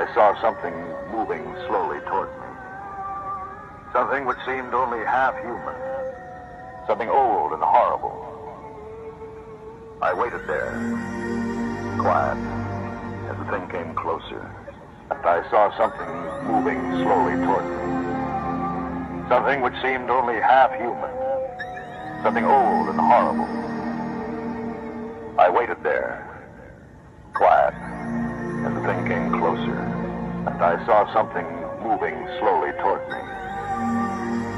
I saw something moving slowly toward me. Something which seemed only half human. Something old and horrible. I waited there, quiet, as the thing came closer. I saw something moving slowly toward me. Something which seemed only half human. Something old and horrible. I waited there, quiet, closer. And I saw something moving slowly toward me.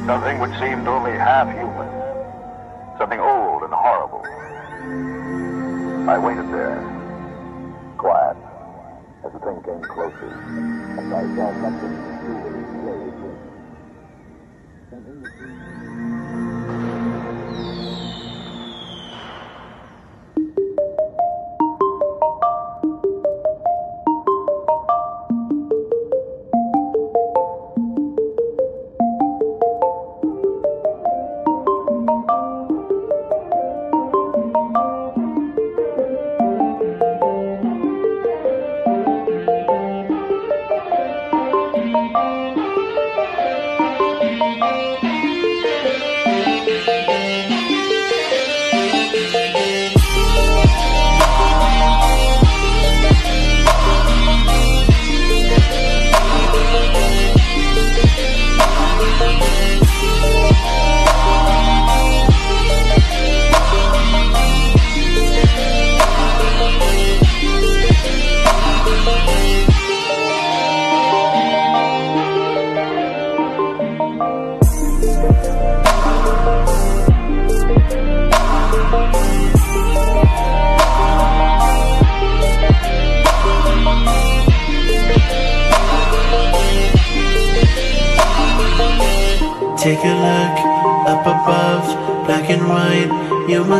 Something which seemed only half human. Something old and horrible. I waited there, quiet, as the thing came closer. And I saw something slowly toward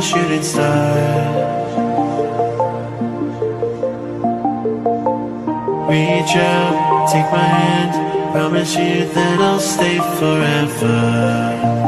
shooting star. Reach out, take my hand, promise you that I'll stay forever.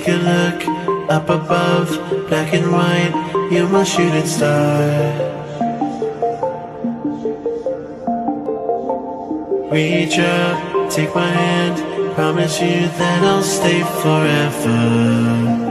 Take a look up above, black and white, you're my shooting star. Reach out, take my hand, promise you that I'll stay forever.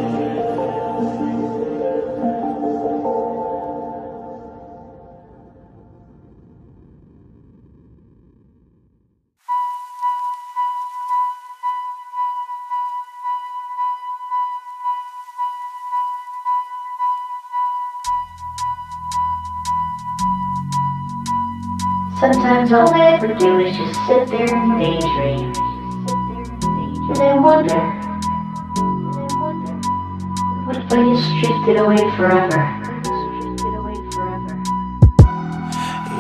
All I ever do is just sit there and daydream. And then wonder, what if I just drifted away forever? Strifted away forever.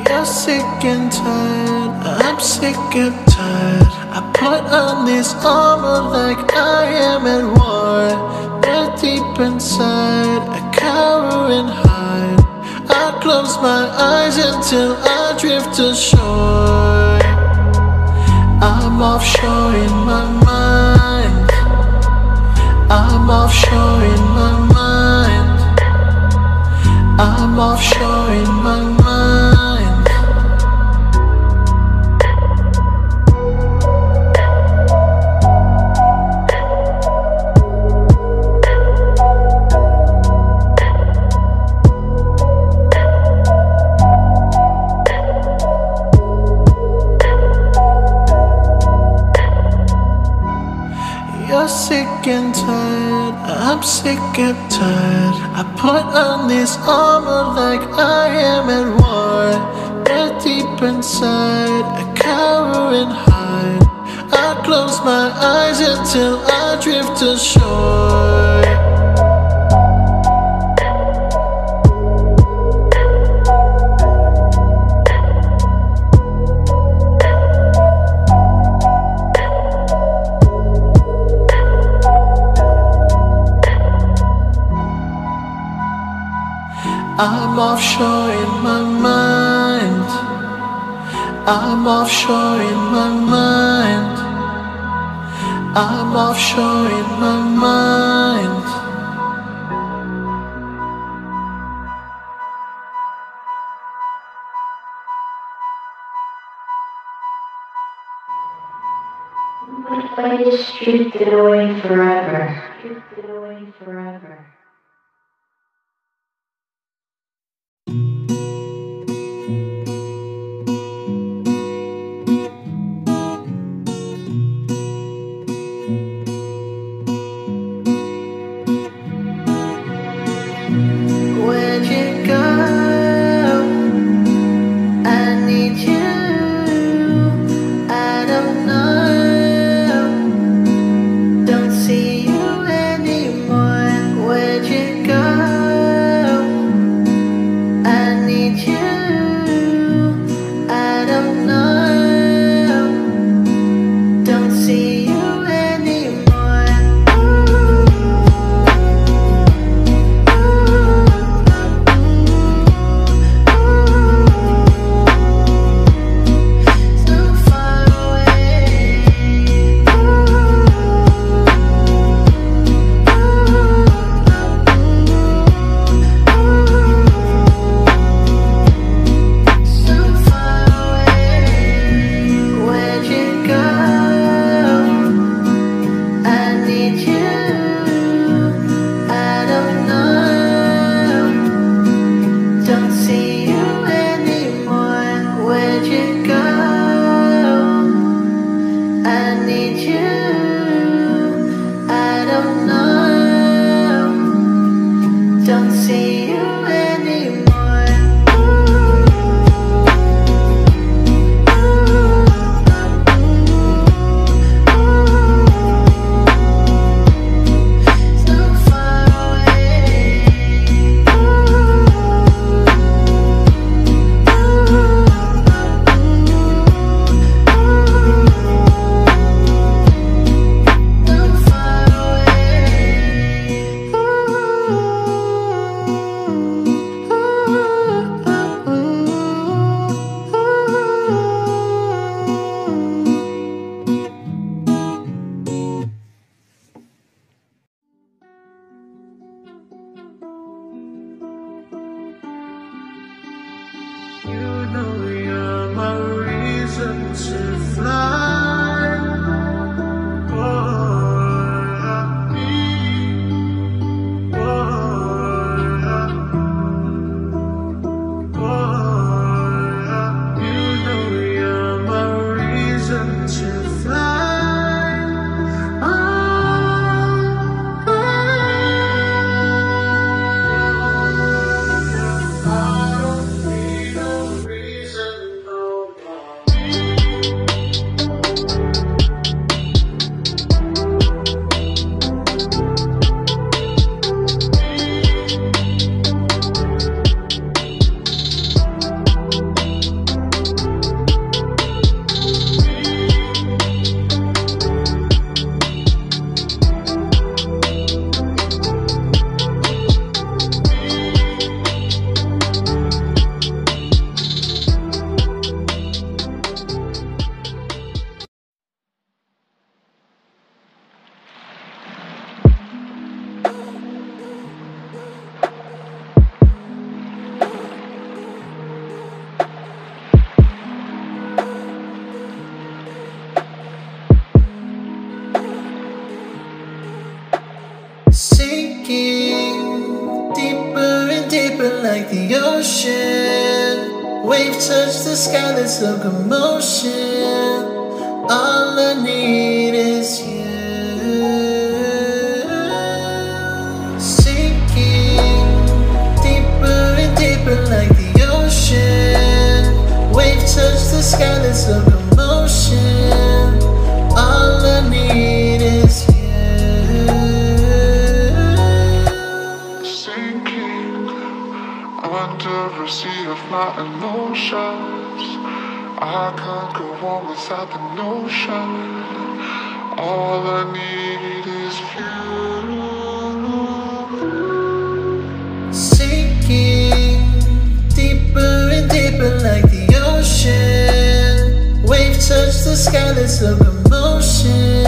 You're sick and tired, I'm sick and tired. I put on this armor like I am at war. But deep inside, I cower and hide. I close my eyes until I drift ashore. I'm offshore in my mind. I'm offshore in my mind. I'm offshore in my mind. And tired. I put on this armor like I am at war. But deep inside, I cower and hide. I close my eyes until I drift ashore. I'm offshore in my mind. I'm offshore in my mind. If I just drifted away forever? Drifted away forever. Sky, let's locomotion. All I need is you. Sinking deeper and deeper like the ocean. Wave touch the sky, let's locomotion. without the notion. All I need is you. Sinking deeper and deeper like the ocean. Wave touch the sky, there's commotion.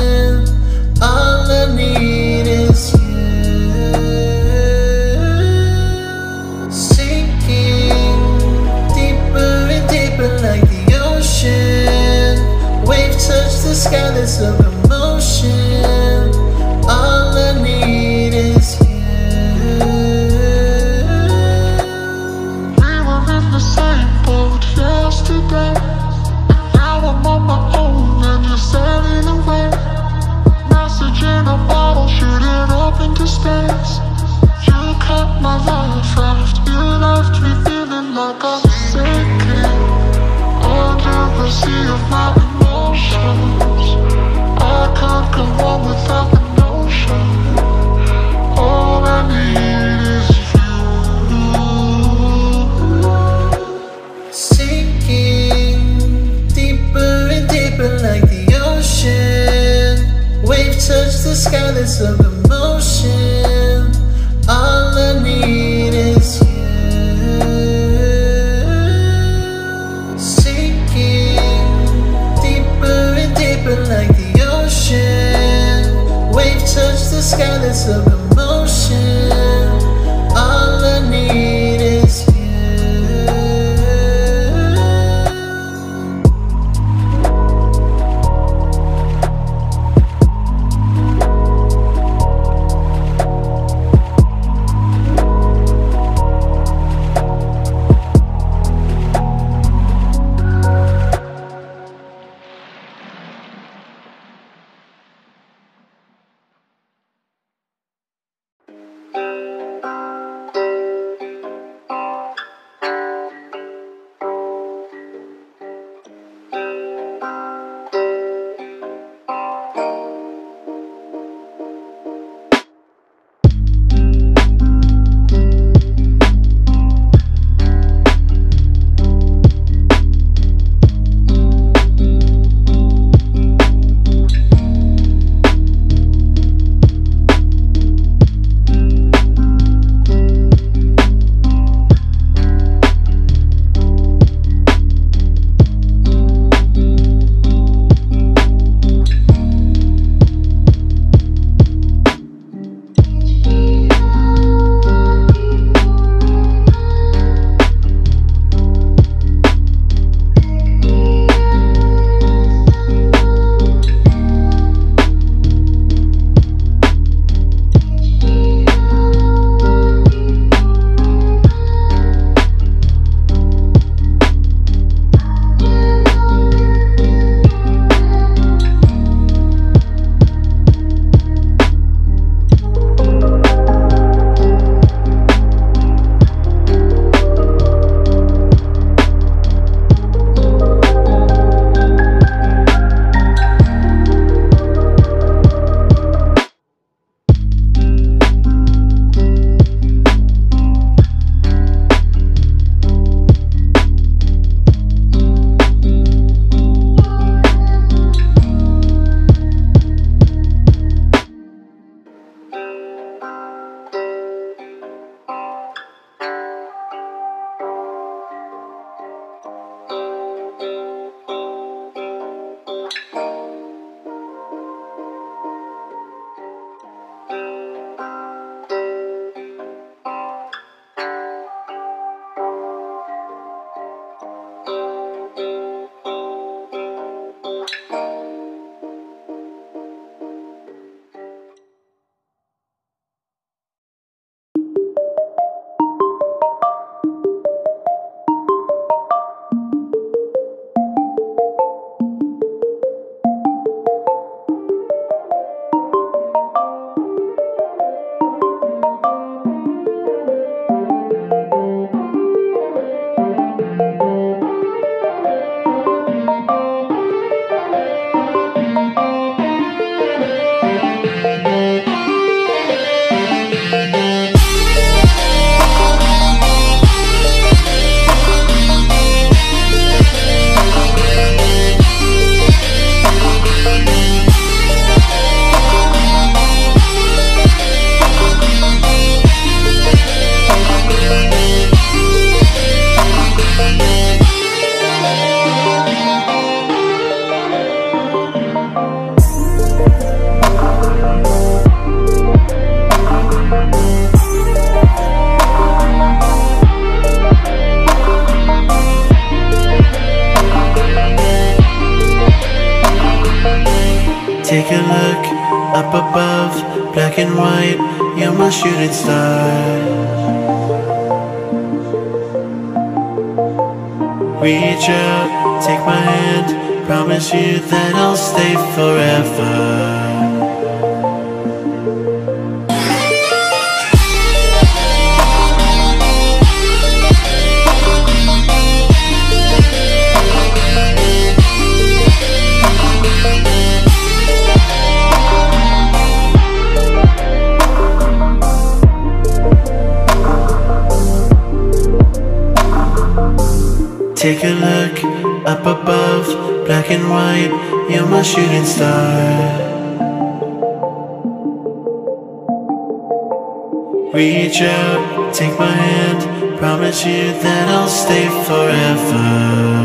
My shooting star. Reach out, take my hand, promise you that I'll stay forever. Take a look up above, black and white, you're my shooting star. Reach out, take my hand, promise you that I'll stay forever. "